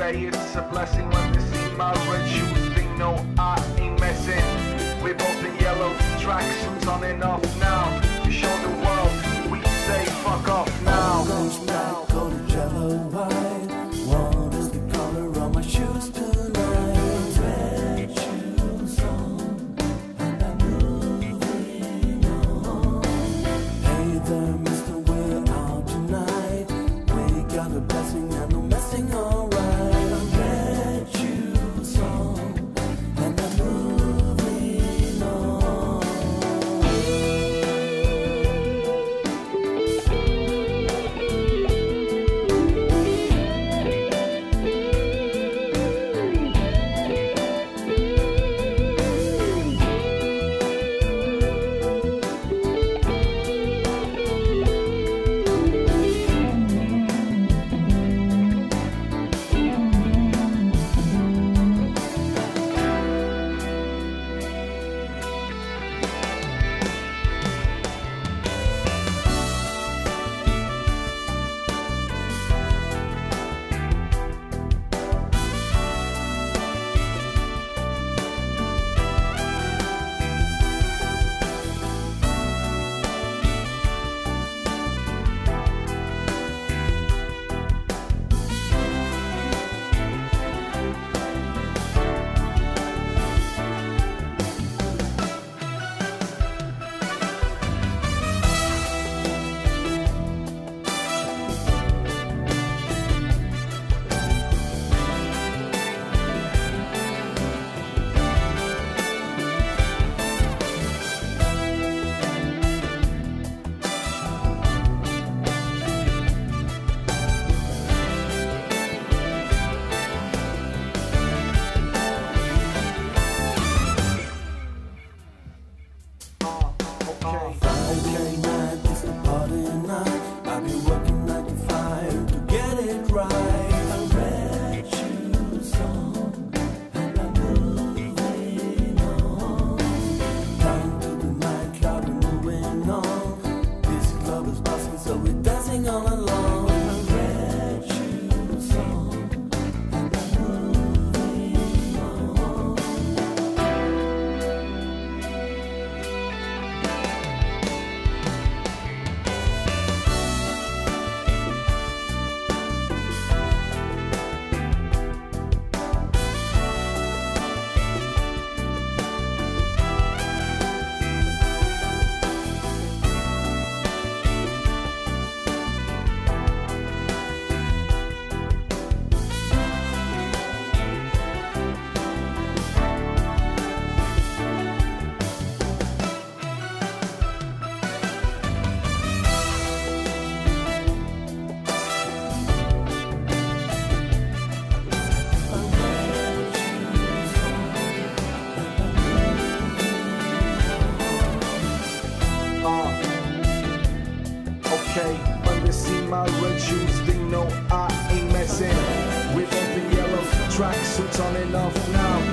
a blessing when they see my red shoes. They know I ain't messing. We're both in yellow tracksuits on and off so we're dancing all along. Okay. When they see my red shoes, they know I ain't messing. With the yellow tracksuits on and off now.